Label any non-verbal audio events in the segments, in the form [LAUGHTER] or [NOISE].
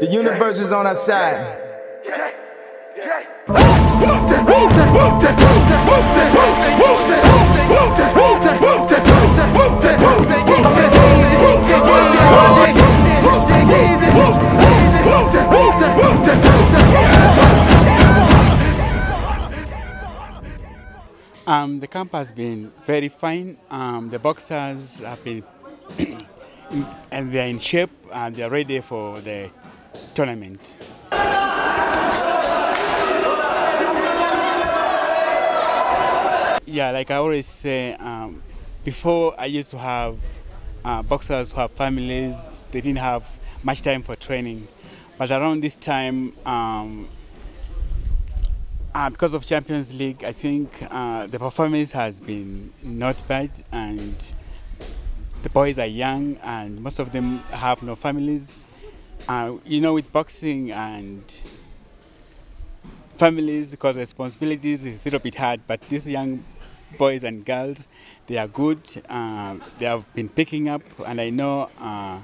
The universe is on our side. Um, the camp has been very fine. Um, the boxers have been, [CLEARS THROAT] and they're in shape and they're ready for the tournament. Yeah, like I always say, um, before I used to have uh, boxers who have families, they didn't have much time for training. But around this time, um, uh, because of Champions League, I think uh, the performance has been not bad, and the boys are young, and most of them have no families. Uh, you know, with boxing and families, because responsibilities is a little bit hard, but these young boys and girls, they are good. Uh, they have been picking up, and I know uh,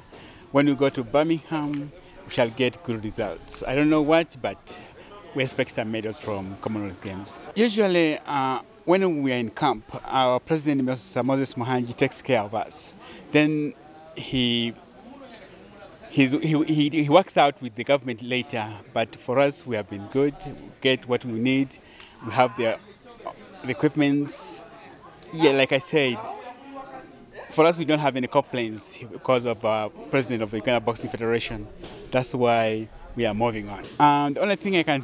when we go to Birmingham, we shall get good results. I don't know what, but we expect some medals from Commonwealth Games. Usually, uh, when we are in camp, our president, Mr. Moses Muhangi, takes care of us. Then he, he, he, he works out with the government later, but for us, we have been good, we get what we need, we have the, the equipment. Yeah, like I said, for us, we don't have any complaints because of our president of the Uganda Boxing Federation. That's why we are moving on. Um, the only thing I can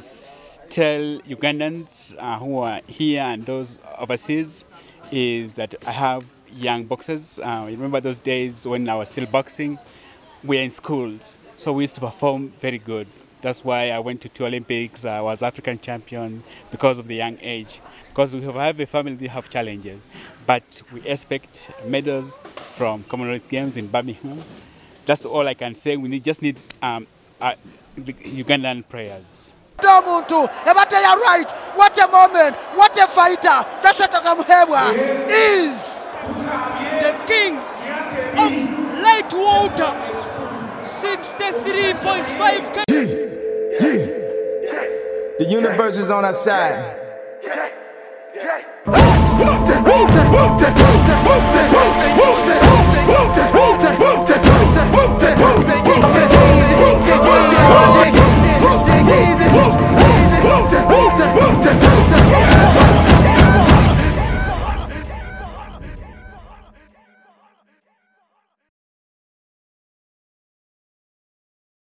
tell Ugandans uh, who are here and those overseas is that I have young boxers. Uh, remember those days when I was still boxing? We were in schools, so we used to perform very good. That's why I went to two Olympics. I was African champion because of the young age. Because we have a family, we have challenges. But we expect medals from Commonwealth Games in Birmingham. That's all I can say. We need, just need um, uh, Ugandan prayers. muntu ebateya right what a moment what a fighter tasatoka muhebwa is the king of light welter 63.5 kg The universe is on our side. Woo!